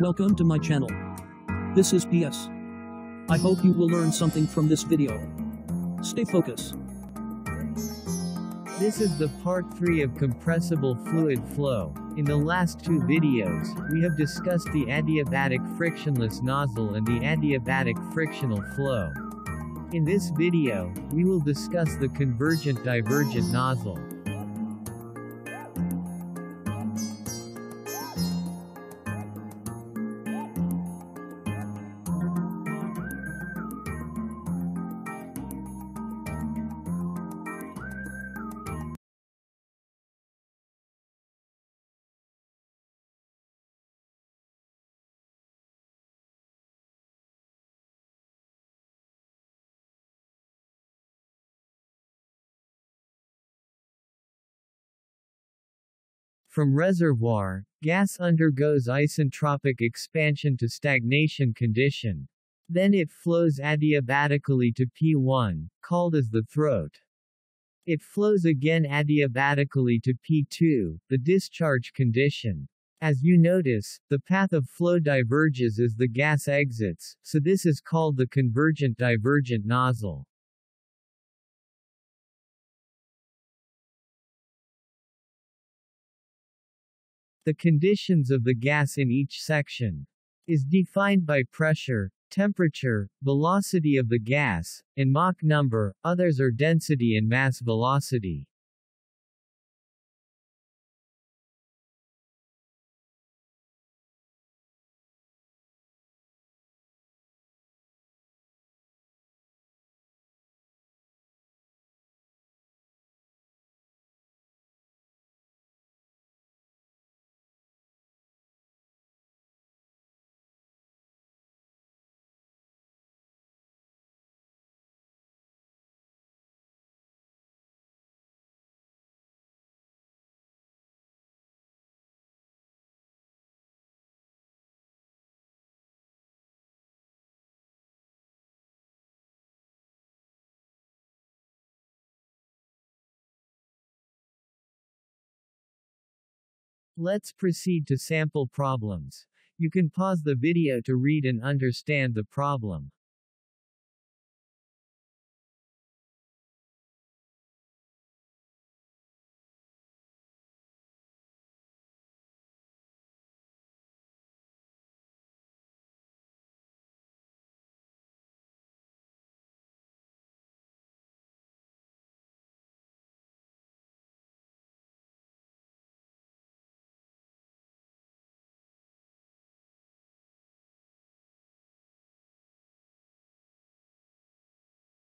Welcome to my channel. This is PS. I hope you will learn something from this video. Stay focused. This is the part 3 of compressible fluid flow. In the last two videos, we have discussed the adiabatic frictionless nozzle and the adiabatic frictional flow. In this video, we will discuss the convergent divergent nozzle. From reservoir, gas undergoes isentropic expansion to stagnation condition. Then it flows adiabatically to P1, called as the throat. It flows again adiabatically to P2, the discharge condition. As you notice, the path of flow diverges as the gas exits, so this is called the convergent divergent nozzle. The conditions of the gas in each section is defined by pressure, temperature, velocity of the gas, and Mach number, others are density and mass velocity. Let's proceed to sample problems. You can pause the video to read and understand the problem.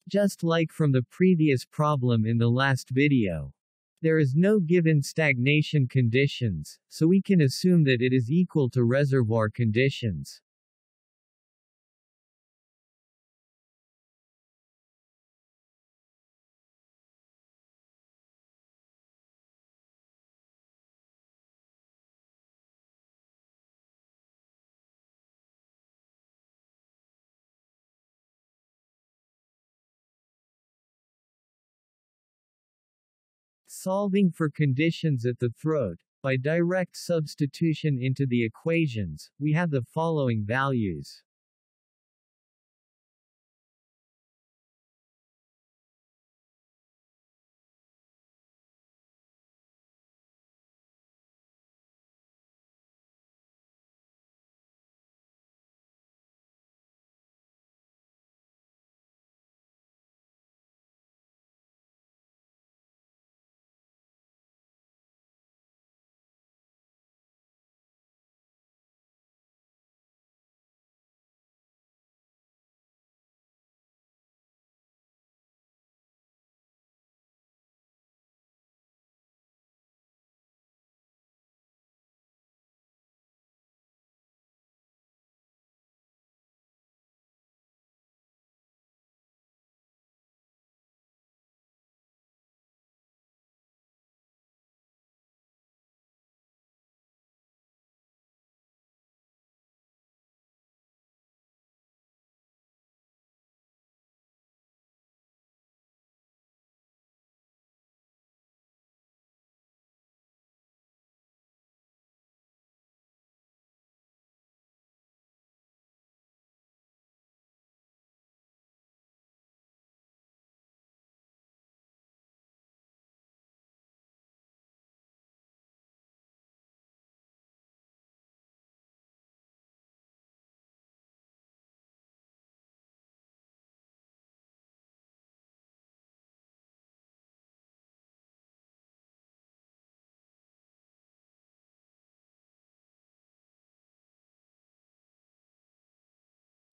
Just like from the previous problem in the last video. There is no given stagnation conditions, so we can assume that it is equal to reservoir conditions. Solving for conditions at the throat, by direct substitution into the equations, we have the following values.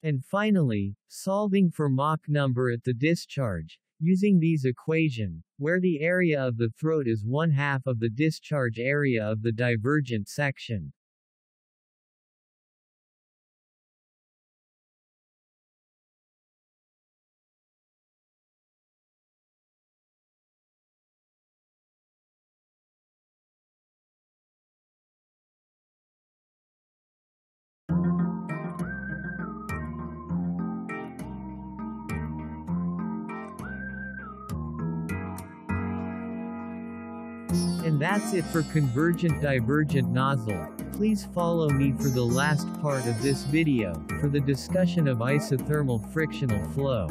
And finally, solving for Mach number at the discharge, using these equation, where the area of the throat is one half of the discharge area of the divergent section. And that's it for convergent divergent nozzle. Please follow me for the last part of this video, for the discussion of isothermal frictional flow.